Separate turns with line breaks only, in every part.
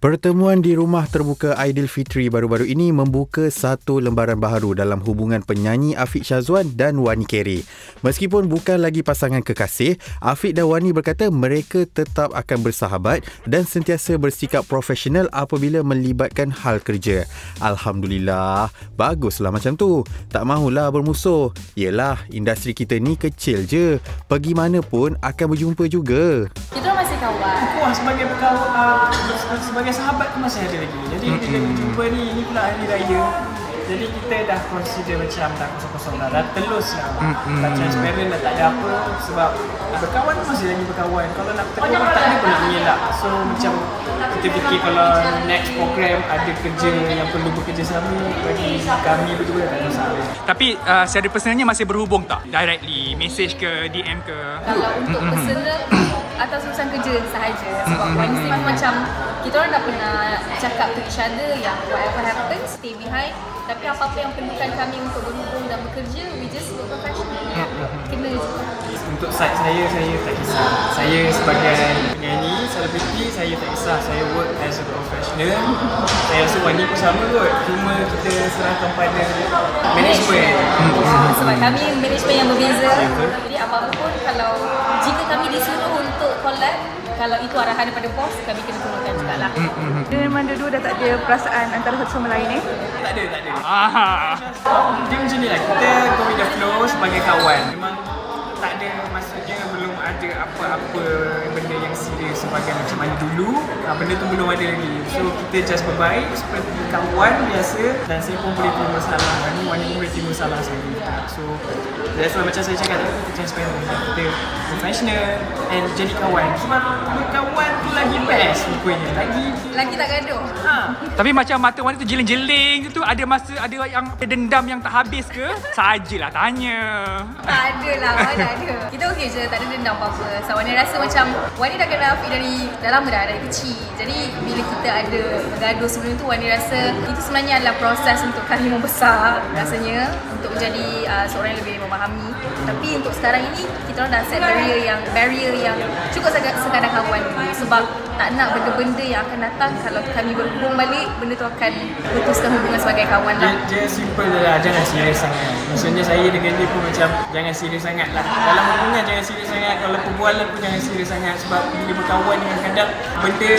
Pertemuan di rumah terbuka Aidilfitri baru-baru ini membuka satu lembaran baharu dalam hubungan penyanyi Afiq Syazwan dan Wani Kerry. Meskipun bukan lagi pasangan kekasih, Afiq dan Wani berkata mereka tetap akan bersahabat dan sentiasa bersikap profesional apabila melibatkan hal kerja. Alhamdulillah, baguslah macam tu. Tak mahulah bermusuh. Yelah, industri kita ni kecil je. Pergi mana pun akan berjumpa juga.
Kita masih kawan.
Puas sebagai berkawan, uh, sebagai sebagai sahabat tu masih ada lagi. Jadi mm-hmm. bila jumpa ni, ni pula hari raya. Jadi kita dah consider macam dah kosong-kosong dah. Dah telus lah. Mm-hmm. Dah transparent dah tak ada apa. Sebab berkawan tu masih lagi berkawan. Kalau nak bertemu pun tak ada pun nak mengelak. So macam kita fikir kalau next program ada kerja yang perlu bekerja sama bagi kami berdua tak ada masalah.
Tapi uh, secara personalnya masih berhubung tak? Directly, message ke, DM ke?
Kalau untuk personal atas urusan kerja sahaja. Sebab mm-hmm. macam kita orang dah pernah cakap to each other yang whatever happens, stay behind. Tapi apa-apa yang perlukan kami untuk berhubung dan bekerja, we just work professional. Kena juga.
Untuk side saya, saya tak kisah. Saya sebagai penyanyi, selebriti, saya tak kisah. Saya work as a professional. Saya rasa Wani pun sama kot. Cuma kita serahkan pada management.
Sebab kami management yang berbeza. Jadi apa-apa pun kalau jika kami disuruh untuk collab, kalau itu arahan daripada bos, kami kena turunkan juga lah.
Dia mm-hmm. memang dua-dua dah tak ada perasaan antara satu sama lain eh?
Tak ada, tak ada. Ah. Dia macam ni lah, kita go with the flow sebagai kawan. Memang tak ada maksudnya belum ada apa-apa yang serius sebagai macam mana dulu. Ha, benda tu belum ada lagi. So kita just berbaik seperti kawan biasa dan saya pun boleh terima masalah dan ni Wani pun boleh terima masalah saya. So that's why macam saya cakap tadi kita transparent kita professional and jadi kawan. Sebab kawan tu lagi best rupanya. Lagi
lagi tak gaduh? Ha.
tapi macam mata Wani tu jeling-jeling tu ada masa ada yang dendam yang tak habis ke? Sajalah tanya.
Tak ada lah mana ada. Kita okey je tak ada dendam apa-apa. So Wani rasa macam Wani dah kenal Afiq dari dah lama dah dari kecil. Jadi bila kita ada bergaduh sebelum tu Wani rasa itu sebenarnya adalah proses untuk kami membesar rasanya untuk menjadi uh, seorang yang lebih memahami. Tapi untuk sekarang ini kita dah set barrier yang barrier yang cukup sekadar kawan sebab tak nak benda-benda yang akan datang kalau kami berhubung balik benda tu akan putuskan hubungan sebagai kawan lah.
Dia, dia simple lah jangan serius sangat. Maksudnya saya dengan dia pun macam jangan serius sangat lah. Dalam hubungan jangan serius sangat. Kalau perbualan pun jangan serius sangat. Sebab bila berkawan dengan kadang benda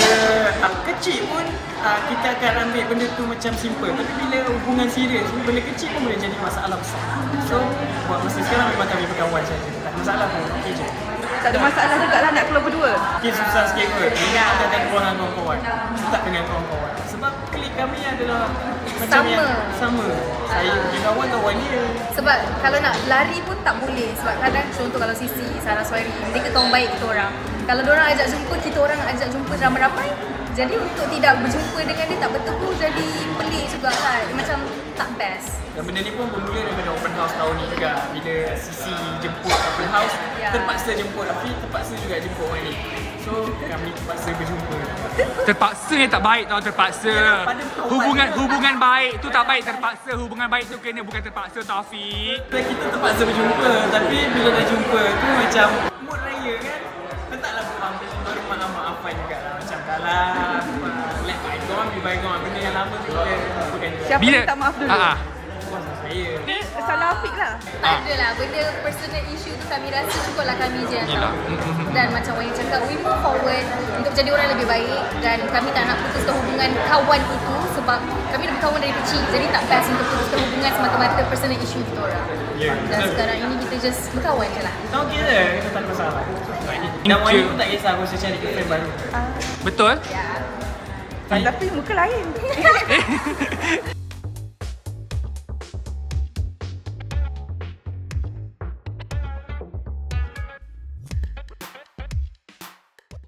uh, kecil pun uh, kita akan ambil benda tu macam simple. Tapi bila hubungan serius benda kecil pun boleh jadi masalah besar. So buat masa sekarang memang kami berkawan saja. Tak ada masalah pun. Okey je
tak ada masalah juga lah nak keluar berdua.
Okay, susah sikit kot. Ingat ada dan keluar dengan kawan-kawan. Tak dengan kawan-kawan. Sebab klik kami adalah
macam sama. Yang
sama. Saya dengan kawan kawan dia.
Sebab kalau nak lari pun tak boleh. Sebab kadang contoh kalau Sisi, Sarah Suairi, mereka kawan baik kita orang. Kalau orang ajak jumpa, kita orang ajak jumpa ramai-ramai. Jadi untuk tidak berjumpa dengan dia tak betul pun jadi pelik juga lah. Macam tak best.
Dan benda ni pun bermula daripada house tahun ni juga. Bila Sisi jemput open house, ya. terpaksa jemput tapi terpaksa juga jemput orang ni. So kami terpaksa berjumpa.
Terpaksa ni tak baik tau terpaksa. Hubungan hubungan baik tu tak baik terpaksa. Hubungan baik tu kena bukan terpaksa Taufik.
Kita terpaksa berjumpa tapi bila dah jumpa tu macam mood raya kan. Letaklah baru maaf-maafan juga lah. Macam dah lah. Let bygone be bygone. Benda yang lama tu kita lupakan
Siapa Bila, minta maaf dulu? Uh-huh
saya.
Salah Afiq lah.
Tak ada lah. Benda personal issue tu kami rasa cukup lah kami je yang Dan macam Wayne cakap, we move forward untuk jadi orang lebih baik. Dan kami tak nak putuskan hubungan kawan itu sebab kami dah berkawan dari kecil. Jadi tak best untuk putuskan hubungan semata-mata personal issue kita orang. Yeah, Dan sekarang ini kita just berkawan je lah.
Tak okey je. Kita tak ada masalah. Dan Wayne pun tak kisah aku cari girlfriend baru.
Betul?
Ya.
Yeah. Tapi muka lain.